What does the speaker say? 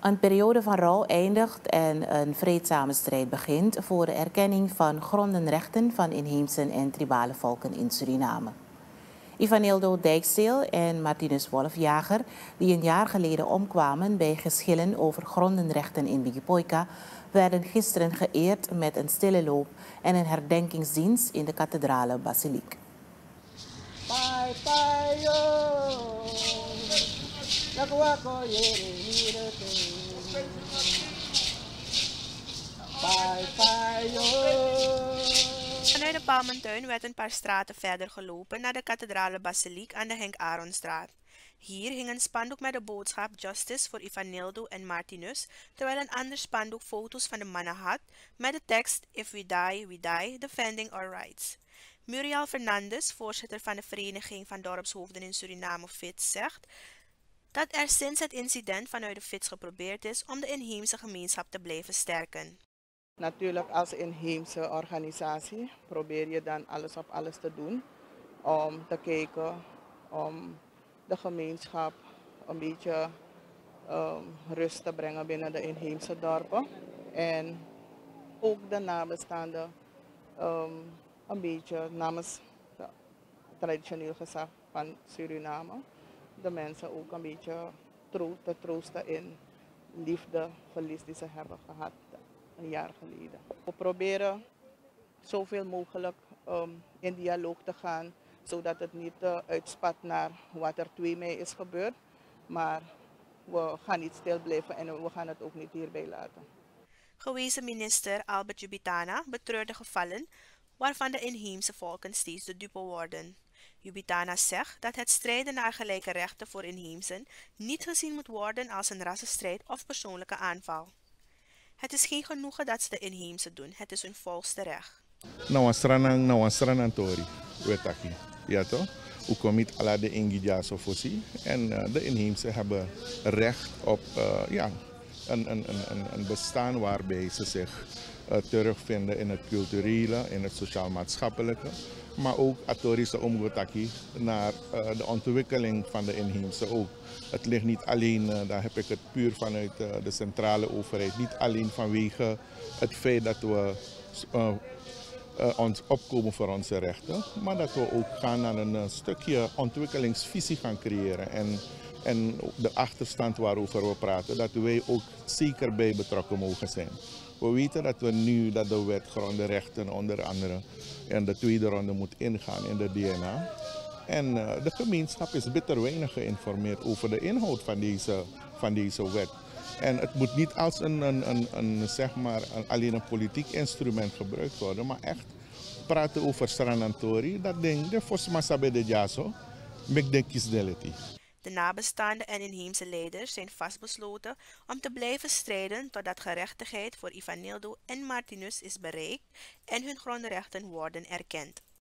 Een periode van rouw eindigt en een vreedzame strijd begint voor de erkenning van grondenrechten van inheemse en tribale volken in Suriname. Ivanildo Dijksteel en Martinus Wolfjager, die een jaar geleden omkwamen bij geschillen over grondenrechten in Wigipoika, werden gisteren geëerd met een stille loop en een herdenkingsdienst in de kathedrale basiliek. Bye, Vanuit de Palmentuin werd een paar straten verder gelopen naar de kathedrale basiliek aan de Henk Aronstraat. Hier hing een spandoek met de boodschap Justice voor Ivanildo en Martinus, terwijl een ander spandoek foto's van de mannen had met de tekst If we die, we die, defending our rights. Muriel Fernandes, voorzitter van de Vereniging van Dorpshoofden in Suriname FITS, zegt dat er sinds het incident vanuit de FITS geprobeerd is om de inheemse gemeenschap te blijven sterken. Natuurlijk als inheemse organisatie probeer je dan alles op alles te doen om te kijken om de gemeenschap een beetje um, rust te brengen binnen de inheemse dorpen. En ook de nabestaanden um, een beetje namens de traditioneel gezag van Suriname. De mensen ook een beetje te troosten in liefde, verlies die ze hebben gehad een jaar geleden. We proberen zoveel mogelijk um, in dialoog te gaan, zodat het niet uh, uitspat naar wat er 2 mei is gebeurd. Maar we gaan niet stil blijven en we gaan het ook niet hierbij laten. Gewezen minister Albert Jubitana betreurde gevallen waarvan de inheemse volken steeds de dupe worden. Jubitana zegt dat het strijden naar gelijke rechten voor inheemsen niet gezien moet worden als een rassenstrijd of persoonlijke aanval. Het is geen genoegen dat ze de inheemse doen, het is hun volste recht. Nou, een stranang, nou een stranang tori, wetaki. Ja toch? Hoe kom je alle de Ingidia's of En uh, de inheemse hebben recht op uh, ja, een, een, een, een bestaan waarbij ze zich terugvinden in het culturele, in het sociaal-maatschappelijke. Maar ook atorische omgotaki naar uh, de ontwikkeling van de inheemse ook. Het ligt niet alleen, uh, daar heb ik het puur vanuit de centrale overheid, niet alleen vanwege het feit dat we ons opkomen voor onze rechten, maar dat we ook gaan naar een stukje ontwikkelingsvisie gaan creëren. En en de achterstand waarover we praten, dat wij ook zeker bij betrokken mogen zijn. We weten dat we nu dat de wet grondenrechten onder andere in de tweede ronde moet ingaan in de DNA. En uh, de gemeenschap is bitter weinig geïnformeerd over de inhoud van deze, van deze wet. En het moet niet als een, een, een, een zeg maar, een, alleen een politiek instrument gebruikt worden, maar echt praten over Stranantori. Dat ding, de Fosma de Jaso, make the kisdelity. De nabestaanden en inheemse leiders zijn vastbesloten om te blijven strijden totdat gerechtigheid voor Ivanildo en Martinus is bereikt en hun grondrechten worden erkend.